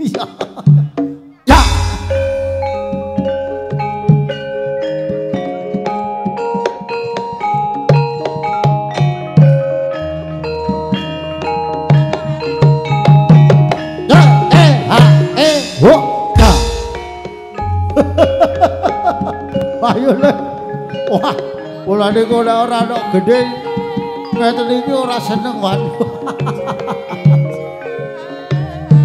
Eh, eh. Ayo le. Wah, kula niku ora ana gedhe ngeten iki ora seneng wan.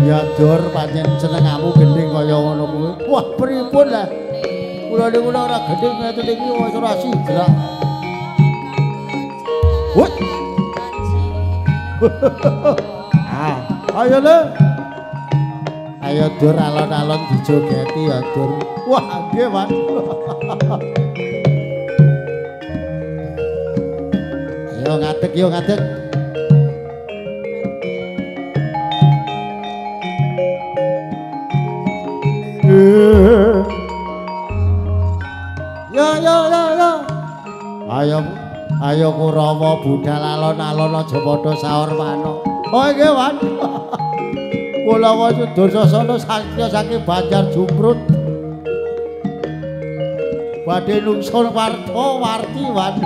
Ya dur pancen senengamu gending kaya ngono kuwi. Wah, pripun lah. Kula niku ora gedhe ngeten iki wis ora sidrak. Wut. ah, ayo le. Ayo dur alon-alon dijogeti ya dur. Wah, nggih, Mas. Ayo ngadeg, yo ngadeg. Yo yo yo yo. Ayo ayo Kurawa budal alon-alon aja padha saur mano. Oh nggih, Wan. Kula wis Dursasana sakya saking Banjar Jumrut. Badhe lungsun warta warti wan.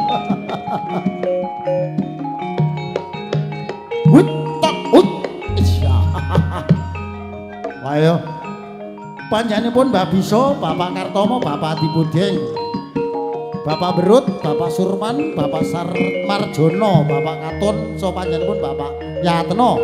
Hut tak. Isya. Ayo. Panjenenganipun Mbah Bisa, Bapak Kartomo, Bapak Adipudeng. Bapak Berut, Bapak Surman, Bapak Sarmarjono, Bapak Katon, so panjenenganipun Bapak Yatno.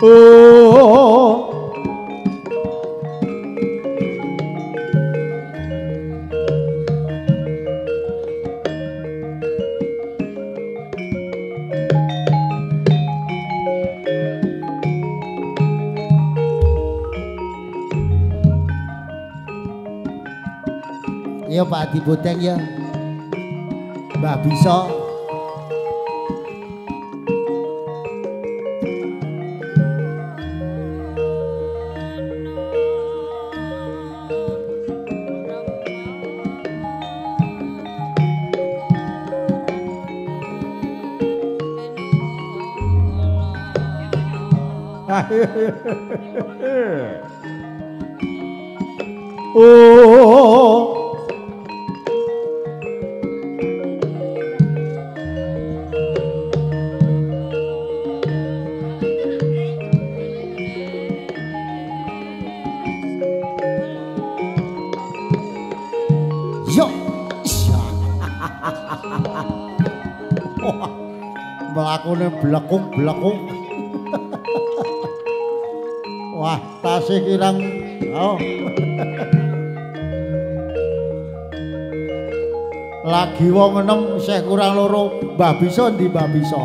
Oh. Pak Adi Bodeng ya. Mbak bisa. oh. Mlakune blekuk-blekuk. Wah, tasih kirang. Oh. Lagi wong enem isih kurang loro, Mbah bisa ndi Mbah bisa.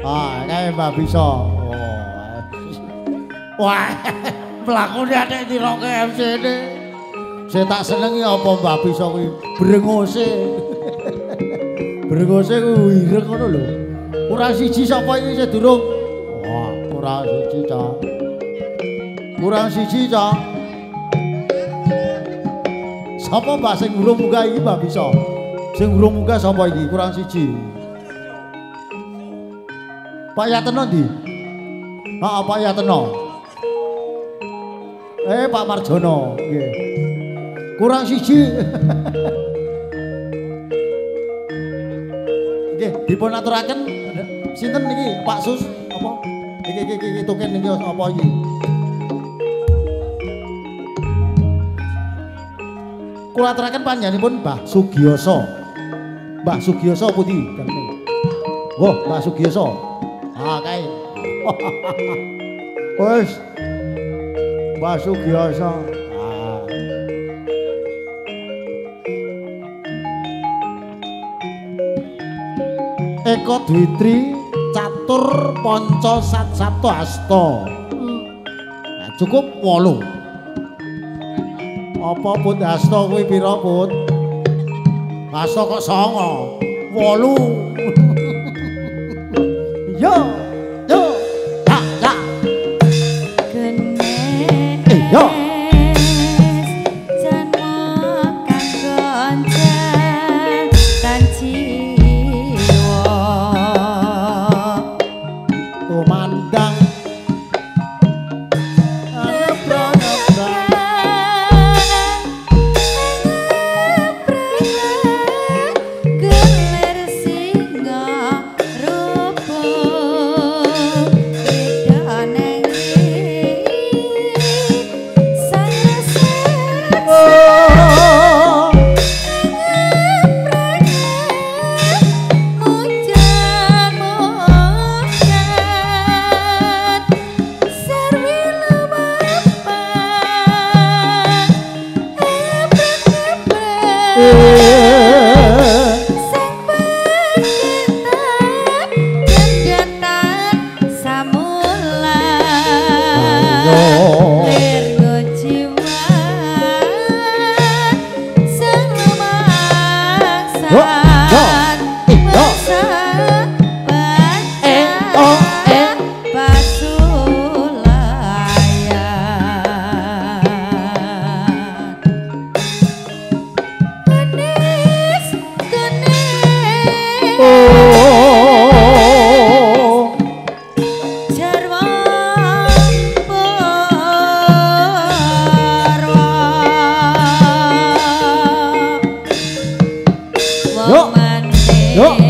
Ah, kae Mbah bisa. Oh. Wah, mlakune atik tiroke MC-ne. Saya tak senengi apa Mbah bisa kuwi brengose. brengose kuwi ireng ngono lho. Kurang siji sapa iki sing durung? Wah, kurang siji, Cak. Kurang siji, Cak. Sapa Mbah sing urung munggah iki Mbah bisa? Sing urung munggah sapa iki? Kurang siji. Pak Yateno ndi? Heeh, Pak Yateno. Eh, Pak Marjono, nggih. Kurang siji. Nggih, dipun aturaken sinten niki Pak Sus apa? Iki iki iki token niki apa iki? Kula aturaken panjenenganipun Mbah Sugiyasa. Mbah Sugiyasa pundi? Wah, Mbah Sugiyasa. Ah, kae. Wes. Mbah Sugiyasa. Eko Dwitri Catur Panca Sat Sabto Hasta. Nah, cukup 8. Apa Put Hasta kuwi pira, Put? Hasta kok 9. 8. ngaprak 어?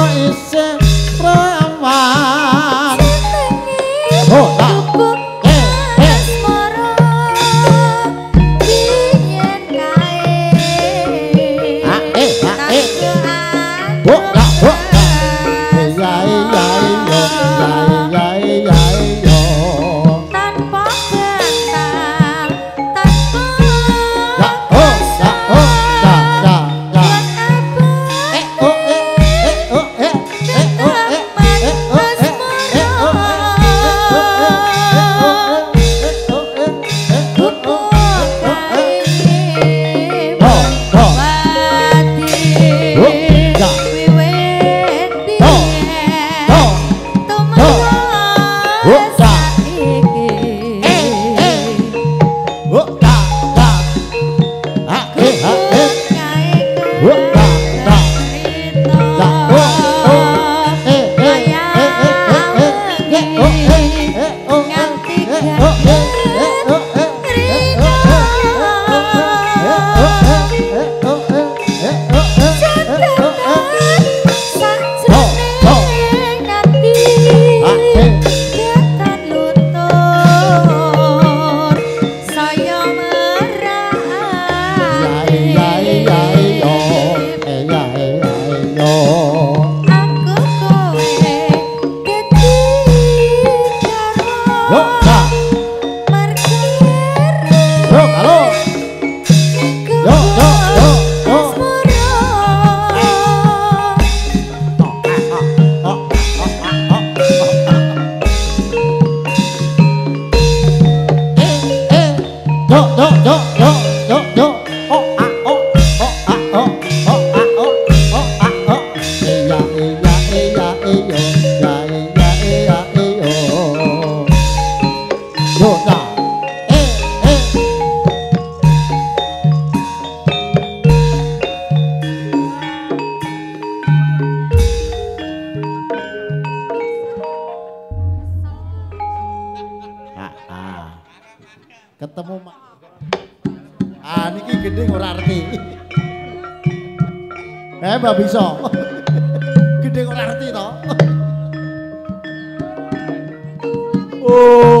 voices. ketemu mak. Ah niki gending ora arti. Eh mbak bisa. Gending ora arti to. oh.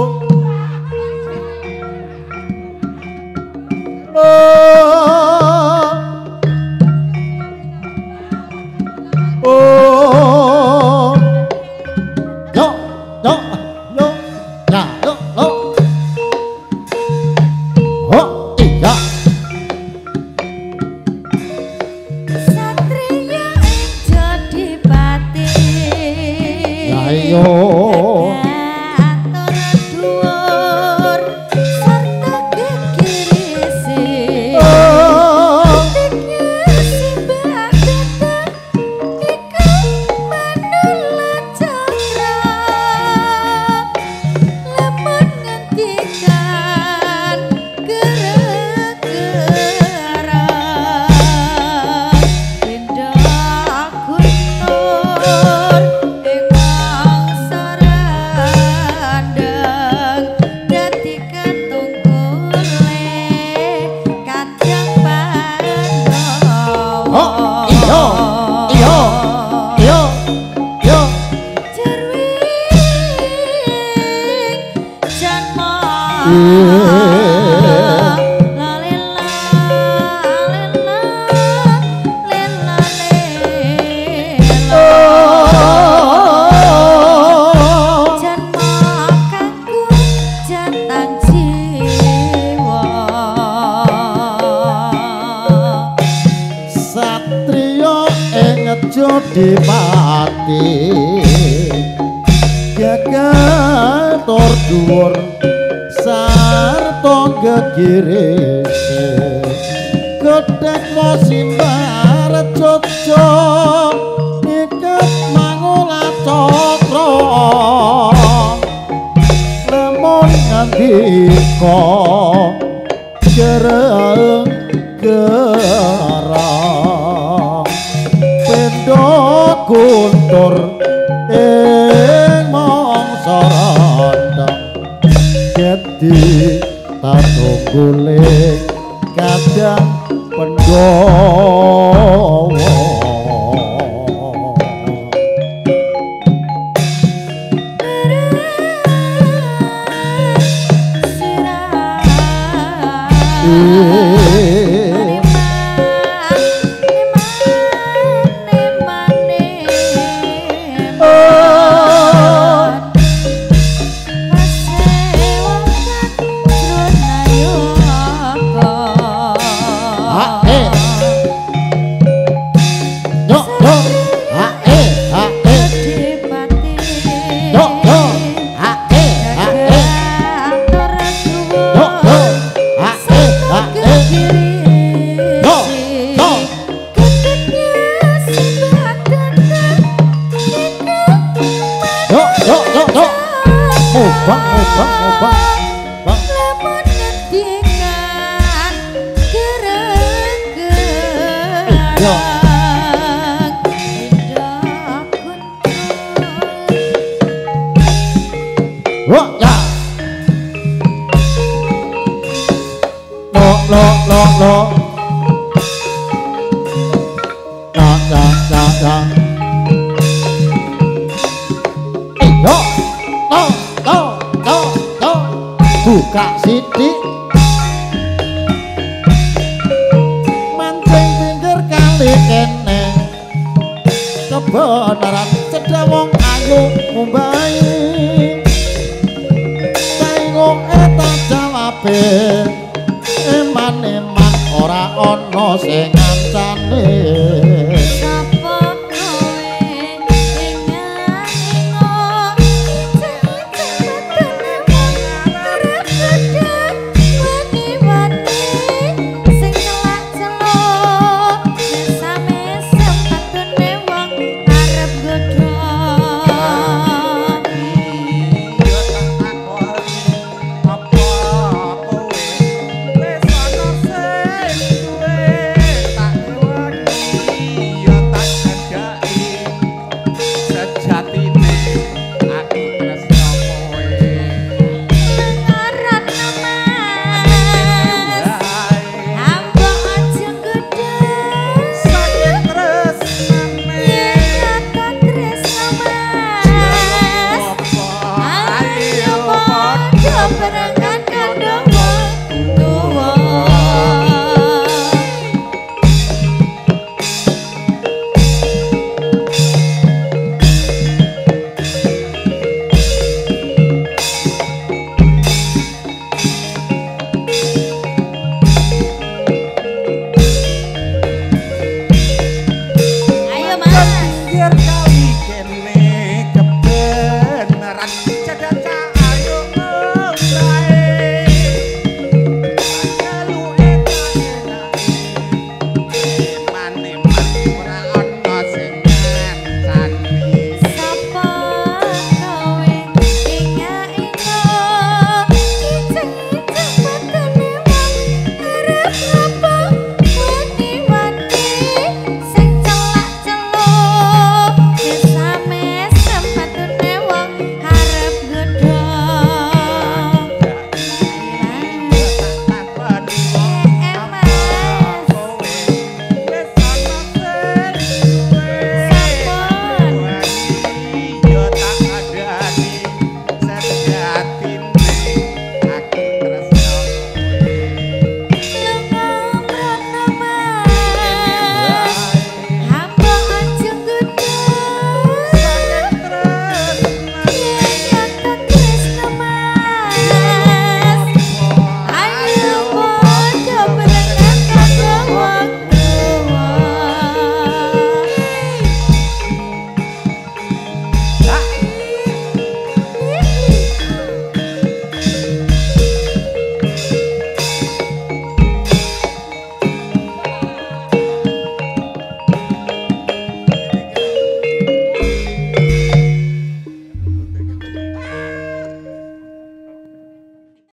njup di pati gagah dhuwur sarta gegere godhek masimbar cocok ikat mangula cakra lemon ngandika gerae matur ing mangsa randha. Gedhi tatung kadang pendhoro Ngomongmu eta jawabe Eman-eman ora ana sing ngancane.